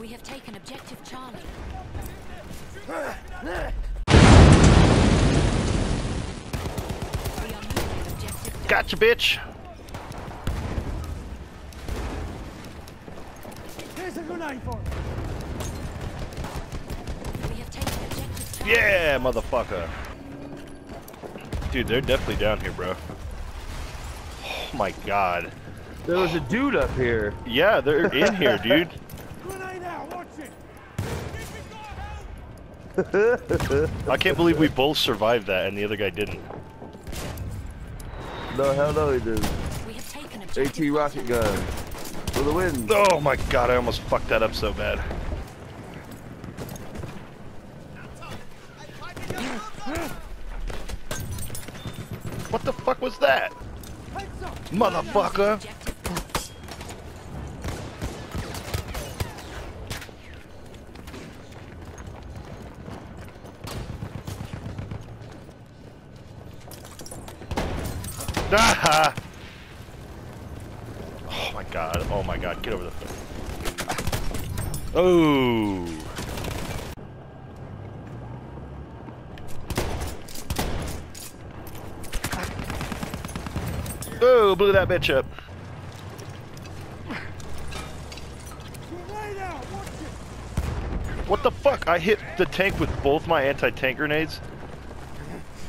We have taken objective Charlie. We are losing objective Duff. Gotcha, bitch. Here's a grenade for. We have taken objective Duff. Yeah, motherfucker. Dude, they're definitely down here, bro. Oh my god. There was a dude up here. Yeah, they're in here, dude. I can't believe we both survived that and the other guy didn't. No, hell no, he didn't. We have taken AT rocket gun. For the win. Oh my god, I almost fucked that up so bad. What the fuck was that? Motherfucker! Ah! Oh my god, oh my god, get over the Oh! Oh, blew that bitch up. Grenade out, watch it. What the fuck? I hit the tank with both my anti-tank grenades.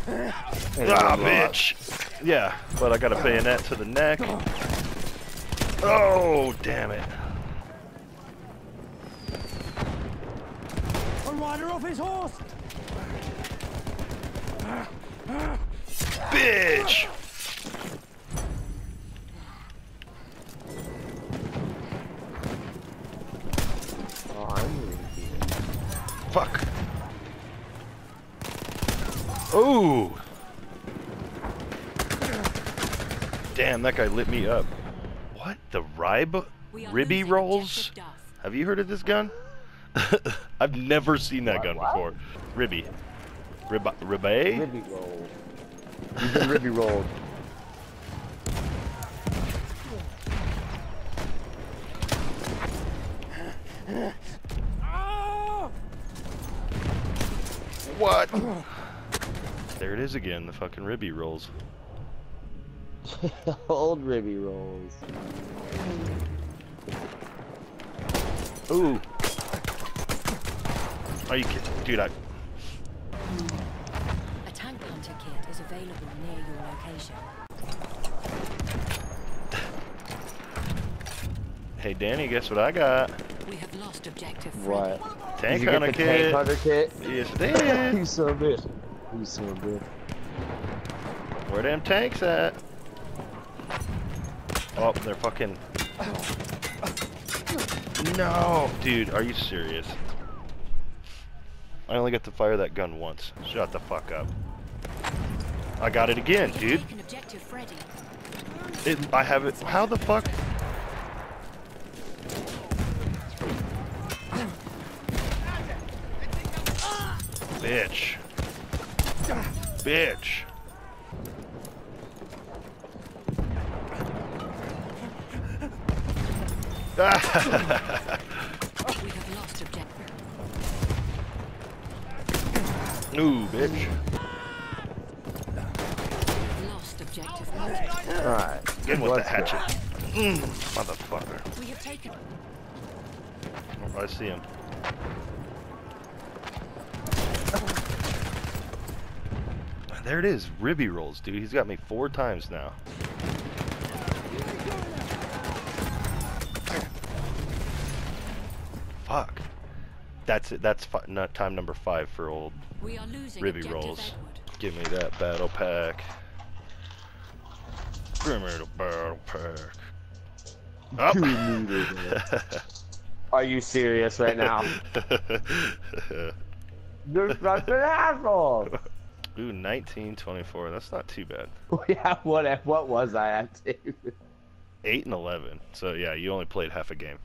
Ah, bitch. Yeah, but I got a bayonet to the neck. Oh, damn it. A rider off his horse. Bitch! Oh, I'm really good. Fuck. Ooh. Damn, that guy lit me up. What? The rib ribby rolls? Have you heard of this gun? I've never seen that gun before. Ribby. Rib ribby? Ribby roll. You've been ribby rolled. Ah! What? There it is again, the fucking ribby rolls. Old ribby rolls. Ooh. Are you kidding? Dude, I. A tank hunter kit is available near your location. Hey, Danny, guess what I got? We have lost objective What? Tank Did you get hunter the kit. tank hunter kit? Yes, it did. you son of a bitch. You son of a bitch. Where them tanks at? Oh, they're fucking. No, dude, are you serious? I only got to fire that gun once. Shut the fuck up. I got it again, dude. taken objective Freddy. It, I have it. How the fuck? Bitch. Bitch. We have lost objective. Ooh, bitch. Lost objective Alright. Get him with the Let's go. hatchet. Mm, motherfucker. We have taken. Oh, I see him. There it is, ribby rolls, dude. He's got me four times now. That's it. That's fi- not time number five for old We are losing ribby rolls. Edward. Give me that battle pack. Give me the battle pack. Up. Two meters. Are you serious right now? You're such an asshole. Ooh, 1924. That's not too bad. yeah, what what was I at? 8 and 11. So, yeah, you only played half a game.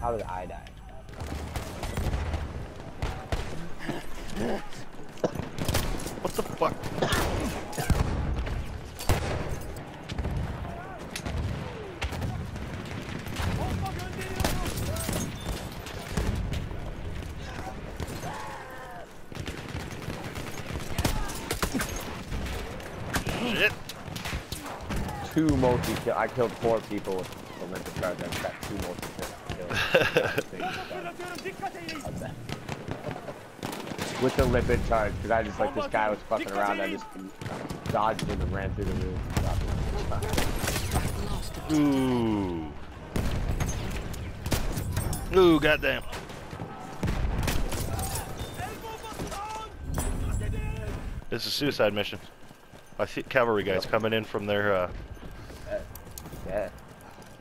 How did I die? Fuck? Shit. Two multi kill. I killed four people with the Olympic charge. I've got two multi kills. with the lipid charge, because I just like this guy was fucking around. I just dodged him and ran through the room. Lost the Ooh. Ooh, goddamn. This is a suicide mission. I see cavalry guys coming in from their, uh, Yeah.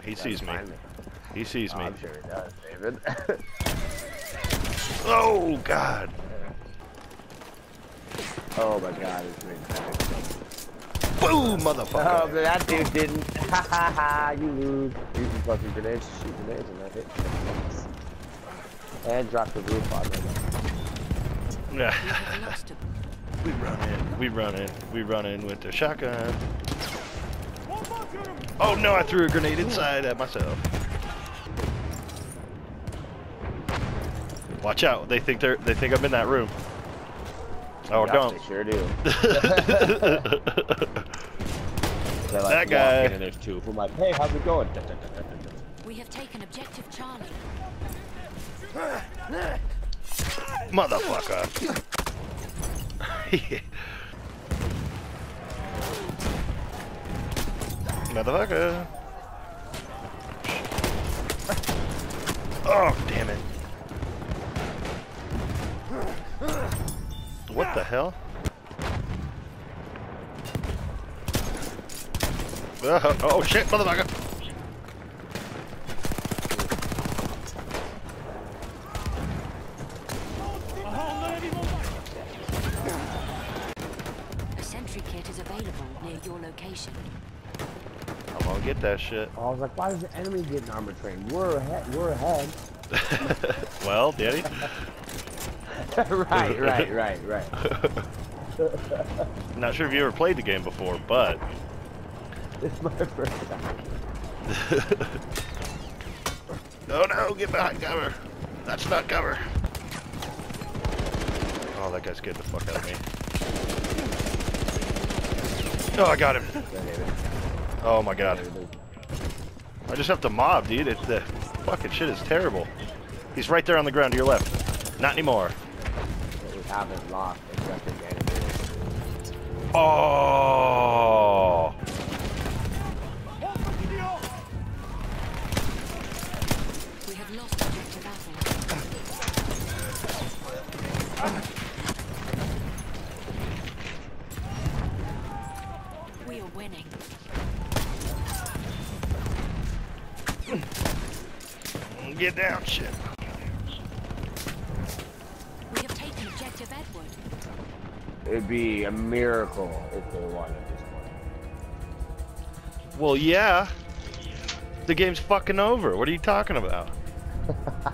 he sees me. Find He sees Oh, me. I'm sure he does, David. Oh, God. Oh my god, it's really Boom, Oh, motherfucker. but that dude didn't. Ha ha ha, you lose. Use some fucking grenades to shoot grenades and that hit. And drop the roof on them. Yeah. We lost a we run in, we run in, we run in with the shotgun. Oh no, I threw a grenade inside at myself. Watch out, they think they're they think I'm in that room. Oh Yup, don't. They sure do. Like, That guy. And there's two of them like, hey, how's it going? We have taken objective Charlie. Motherfucker. Motherfucker. Oh, damn it. What the hell? Uh, oh shit, motherfucker. A sentry kit is available near your location. I'm gonna get that shit. I was like, why does the enemy get an armor train? We're ahead. We're ahead. well, Daddy. right, right, right, right. Not sure if you ever played the game before, but This is my first time. Oh no, get behind cover. That's not cover. Oh, that guy's getting the fuck out of me. Oh, I got him. Oh my god. I just have to mob, dude. It, the fucking shit is terrible. He's right there on the ground to your left. Not anymore. We haven't lost objective David. Oh. We have lost objective Apple. We are winning. Get down, shit. It'd be a miracle if they won at this point. Well, yeah. The game's fucking over. What are you talking about?